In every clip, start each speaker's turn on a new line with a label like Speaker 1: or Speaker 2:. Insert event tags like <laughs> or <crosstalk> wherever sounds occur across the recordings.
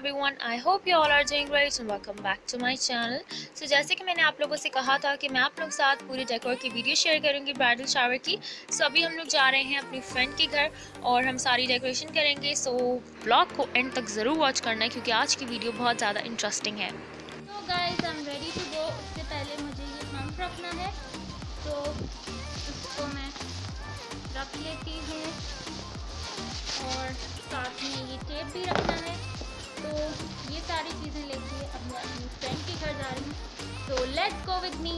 Speaker 1: everyone. I hope you all are doing great and welcome back to my channel. So जैसे कि मैंने आप लोगों से कहा था कि मैं आप लोग साथ पूरे डेकोर की वीडियो शेयर करूँगी ब्राइडल शावर की। सो so, अभी हम लोग जा रहे हैं अपनी फ्रेंड के घर और हम सारी डेकोरेशन करेंगे। सो so, ब्लॉग को एंड तक ज़रूर वॉच करना है क्योंकि आज की वीडियो बहुत ज़्यादा इंटरेस्टिंग है।
Speaker 2: तो guys I am ready to go उससे पहले मुझे ये पंप रखना है। तो उसको मैं रख लेती हूँ। और साथ सारी चीज़ें लेके अब मैं अपनी फ्रेंड के घर जा रही हूँ। तो let's go with me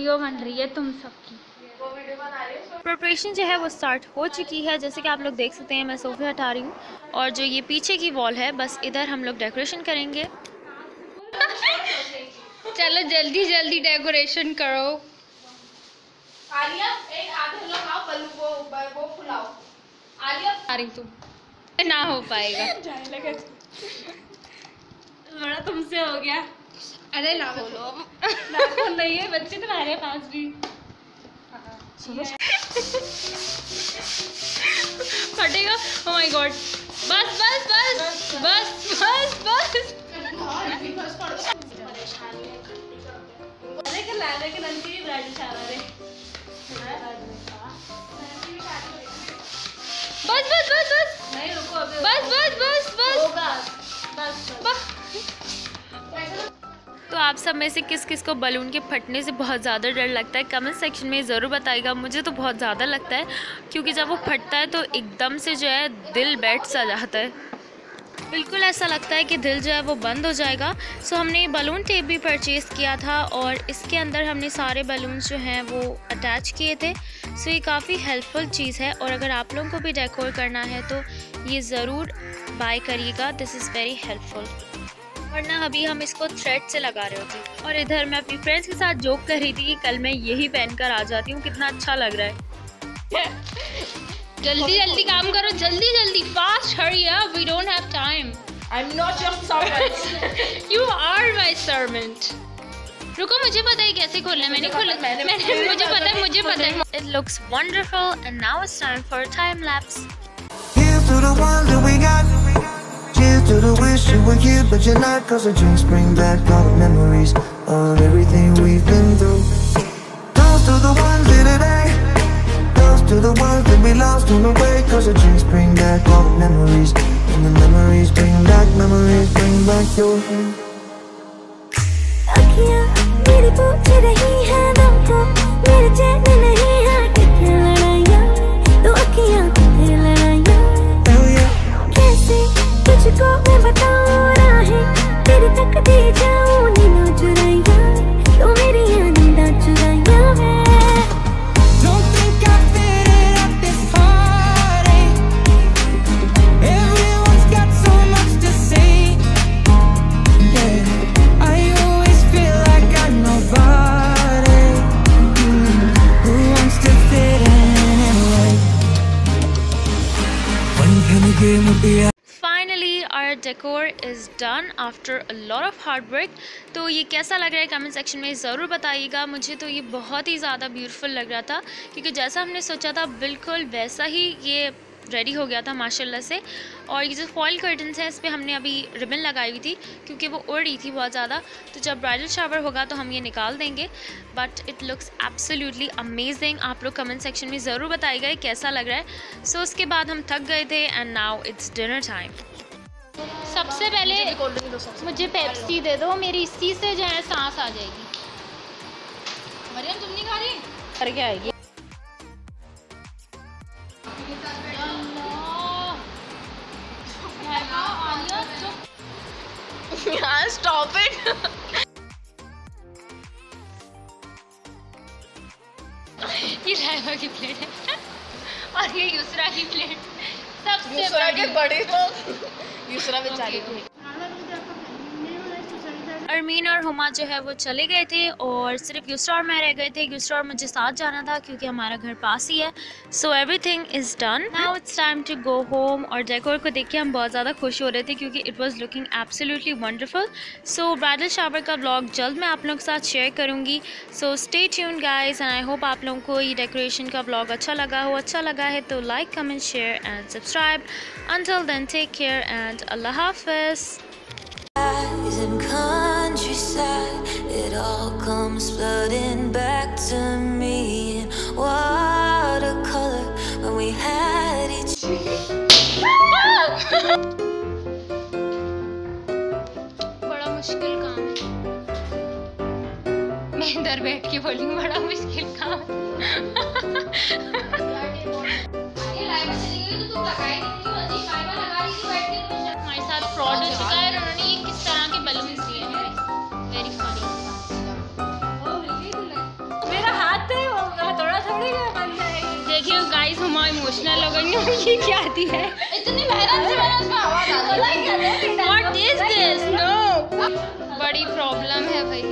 Speaker 2: video बन रही है तुम सबकी।
Speaker 1: प्रिपरेशन जो है वो स्टार्ट हो चुकी है। जैसे कि आप लोग देख सकते हैं मैं सोफे हटा रही हूँ और जो ये पीछे की वॉल है बस इधर हम लोग डेकोरेशन करेंगे।
Speaker 2: चलो जल्दी जल्दी डेकोरेशन करो।
Speaker 3: आलिया एक आधे लोग आओ वो वो फुलाओ। आलिया।
Speaker 2: आ रही तू। ना हो पाएगा। <laughs>
Speaker 3: बड़ा तुमसे हो गया।
Speaker 2: अरे ना बोलो ना नहीं है बच्चे तुम्हारे पास भी। फटेगा? ओ माय गॉड बस बस बस बस बस बस।
Speaker 3: अरे लाने के नंदी की ब्राइडल शावर है।
Speaker 2: बस बस बस बस।
Speaker 3: नहीं रुको
Speaker 2: बस बस बस बस।
Speaker 3: बस
Speaker 2: बस।
Speaker 1: तो आप सब में से किस किस को बलून के फटने से बहुत ज़्यादा डर लगता है? कमेंट सेक्शन में ज़रूर बताइएगा। मुझे तो बहुत ज़्यादा लगता है, क्योंकि जब वो फटता है तो एकदम से जो है दिल बैठ सा जाता है। बिल्कुल ऐसा लगता है कि दिल जो है वो बंद हो जाएगा। सो हमने बलून टेप भी परचेज़ किया था और इसके अंदर हमने सारे बलून जो हैं वो अटैच किए थे। सो ये काफ़ी हेल्पफुल चीज़ है और अगर आप लोगों को भी डेकोर करना है तो ये ज़रूर बाय करिएगा। This is very helpful. वरना अभी हम इसको थ्रेड से लगा रहे होते। और इधर मैं अपनी फ्रेंड्स के साथ जोक कर रही थी कि कल मैं यही पहनकर आ जाती हूँ कितना अच्छा लग रहा है। <laughs>
Speaker 2: जल्दी जल्दी काम करो जल्दी जल्दी fast hurry up we don't have time
Speaker 3: I am not your servant
Speaker 2: you are my servant रुको मुझे पता है कैसे खोलना है। मैंने खोला
Speaker 3: मैंने-
Speaker 2: मैंने मुझे पता है मुझे पता है।
Speaker 1: It looks wonderful and now it's time for a time lapse.
Speaker 4: Here's to the ones that we got. To the wish you were here, but you're not. Cause the drinks bring back all the memories of everything we've been through. Toast to the ones here today. Toast to the ones that we lost on the way. Cause the drinks bring back all the memories. And the memories bring back, memories bring back your. When
Speaker 1: our decor is done after a lot of hard work. तो ये कैसा लग रहा है comment section में ज़रूर बताइएगा मुझे तो ये बहुत ही ज़्यादा ब्यूटीफुल लग रहा था, क्योंकि जैसा हमने सोचा था, बिल्कुल वैसा ही ये रेडी हो गया था माशाल्लाह से। और ये जो फॉइल कर्टन्स हैं इस पर हमने अभी रिबन लगाई हुई थी क्योंकि वो उड़ रही थी बहुत ज़्यादा। तो जब ब्राइडल शावर होगा तो हम ये निकाल देंगे। But it looks absolutely amazing आप लोग कमेंट सेक्शन में ज़रूर बताइएगा ये कैसा लग रहा है। सो so, उसके बाद हम थक गए थे and now it's dinner time
Speaker 2: सबसे पहले मुझे पेप्सी दे दो। मेरी इसी से जो है सांस आ जाएगी।
Speaker 3: मरियम तुम नहीं खा रही?
Speaker 2: करके आएगी
Speaker 3: इट <laughs>
Speaker 2: ये रायवा की प्लेट है। <laughs> और ये यूसरा की प्लेट सबसे बड़ी
Speaker 3: बड़ी तो यूसरा बेचारी
Speaker 2: Okay.
Speaker 3: को
Speaker 1: और हुमा जो है वो चले गए थे और सिर्फ़ युसरा और मैं रह गए थे। युसरा और मुझे साथ जाना था क्योंकि हमारा घर पास ही है। So every thing is done now it's time to go home और डेकोर को देख के हम बहुत ज़्यादा खुश हो रहे थे क्योंकि it was looking absolutely wonderful so bridal shower का ब्लॉग जल्द मैं आप लोगों के साथ शेयर करूँगी। So stay tune guys and I hope आप लोगों को ये डेकोरेशन का ब्लॉग अच्छा लगा हो। अच्छा लगा है तो like comment share and subscribe until then take care and
Speaker 5: Allah and countryside. It all comes flooding back to me. In watercolor when we had each.
Speaker 2: बड़ा मुश्किल काम है। मैं इधर बैठ के बोली बड़ा मुश्किल काम है।
Speaker 3: ये लाइव चली गई तो तू
Speaker 2: हमारे साथ फ्रॉड हो चुका इमोशनल में ये क्या दी है?
Speaker 3: इतनी मेहनत से मैंने उसमें आवाज़ आ गई
Speaker 2: व्हाट इज़ दिस नो बड़ी प्रॉब्लम है भाई।